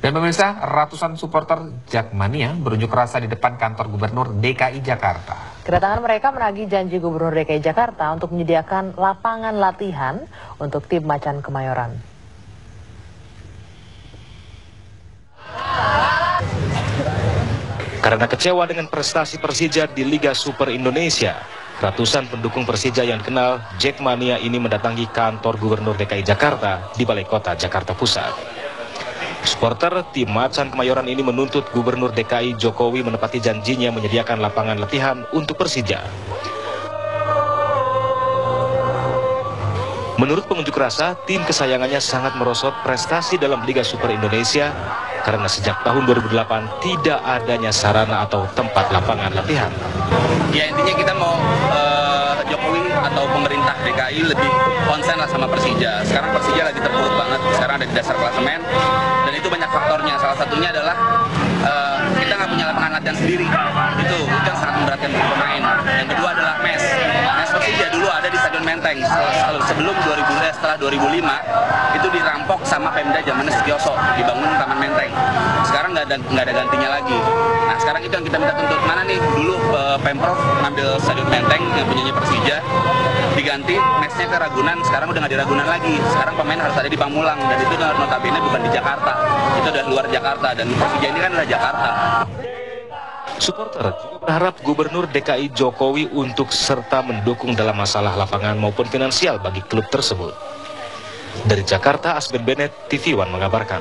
Dan pemirsa, ratusan supporter Jakmania berunjuk rasa di depan kantor gubernur DKI Jakarta. Kedatangan mereka menagih janji gubernur DKI Jakarta untuk menyediakan lapangan latihan untuk tim Macan Kemayoran. Karena kecewa dengan prestasi Persija di Liga Super Indonesia, ratusan pendukung Persija yang dikenal Jackmania ini mendatangi kantor Gubernur DKI Jakarta di Balai Kota Jakarta Pusat. Supporter tim Macan Kemayoran ini menuntut Gubernur DKI Jokowi menepati janjinya menyediakan lapangan latihan untuk Persija. Menurut pengunjuk rasa, tim kesayangannya sangat merosot prestasi dalam Liga Super Indonesia karena sejak tahun 2008 tidak adanya sarana atau tempat lapangan latihan. Ya intinya kita mau uh, Jokowi atau pemerintah DKI lebih konsen lah sama Persija. Sekarang Persija lagi terpuruk banget, sekarang ada di dasar klasemen itu banyak faktornya. Salah satunya adalah uh, kita nggak punya lapangan latihan sendiri. Itu itu sangat memberatkan pemain. Yang kedua adalah mes. Mes Persija dulu ada di Stadion Menteng. Sebelum 2000 eh, setelah 2005 itu dirampok sama Pemda zamannya Setioso dibangun Taman Menteng. Sekarang nggak ada nggak ada gantinya lagi. Nah sekarang itu yang kita minta tuntut mana nih dulu uh, pemprov ngambil Stadion Menteng yang punyanya Persija diganti mesnya ke Ragunan sekarang udah nggak di Ragunan lagi sekarang pemain harus ada di Pamulang dan itu notabene bukan di Jakarta itu udah luar Jakarta dan Persija ini kan adalah Jakarta Supporter juga berharap Gubernur DKI Jokowi untuk serta mendukung dalam masalah lapangan maupun finansial bagi klub tersebut. Dari Jakarta, Asben Bennett, TV One mengabarkan.